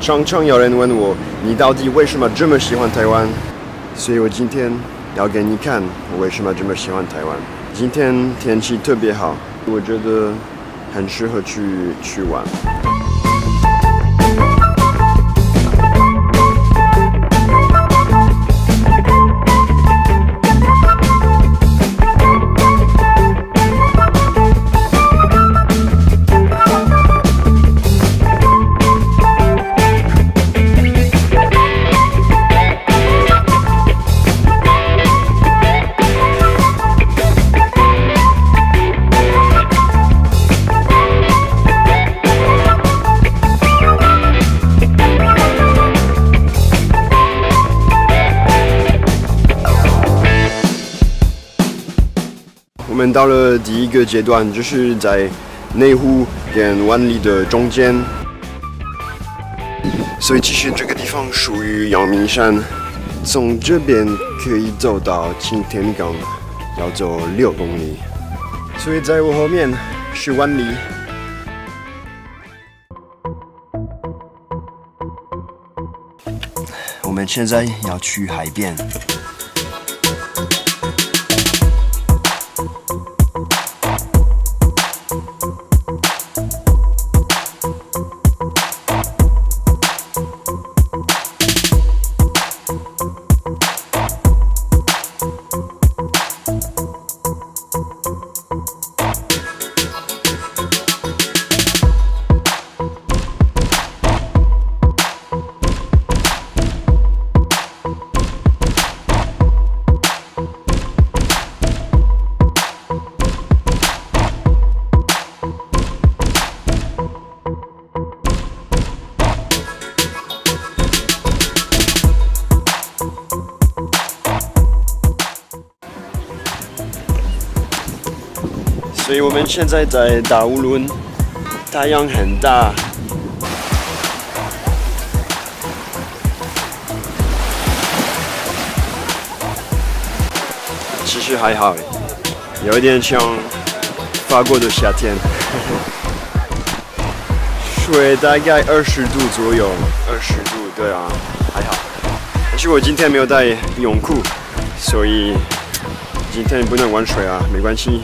常常有人问我，你到底为什么这么喜欢台湾？所以我今天要给你看我为什么这么喜欢台湾。今天天气特别好，我觉得很适合去去玩。我们到了第一个阶段，就是在内湖跟万里的中间，所以其实这个地方属于阳明山，从这边可以走到擎天岗，要走六公里，所以在我后面是万里。我们现在要去海边。所以我们现在在大乌伦，太阳很大。其实还好，有一点像法国的夏天。水大概二十度左右，二十度，对啊，还好。但是我今天没有带泳裤，所以今天不能玩水啊，没关系。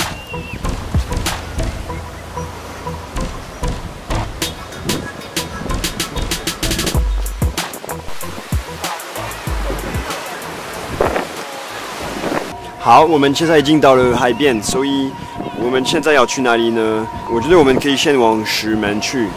好，我们现在已经到了海边，所以我们现在要去哪里呢？我觉得我们可以先往石门去。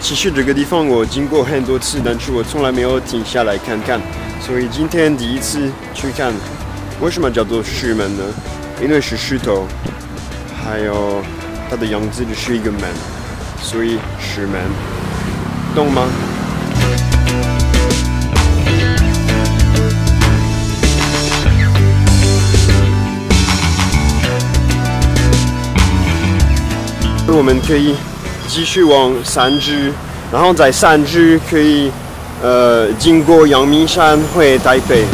其实这个地方我经过很多次，但是我从来没有停下来看看，所以今天第一次去看。为什么叫做石门呢？因为是石头，还有它的样子就是一个门，所以石门，懂吗？我们可以继续往三支，然后在三支可以呃经过阳明山回台北。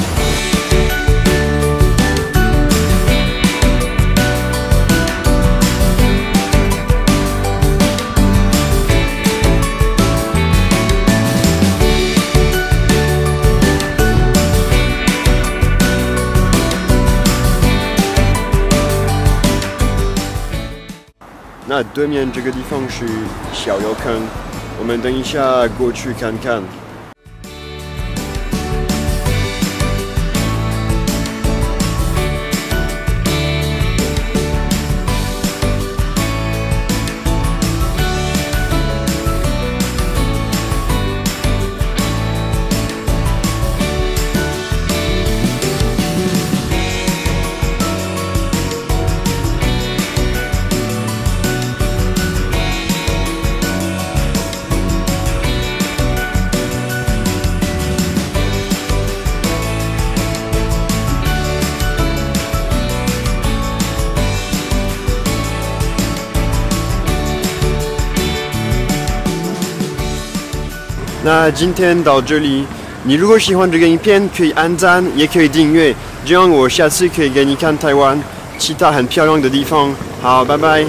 那对面这个地方是小油坑，我们等一下过去看看。那今天到这里，你如果喜欢这个影片，可以按赞，也可以订阅，这样我下次可以给你看台湾其他很漂亮的地方。好，拜拜。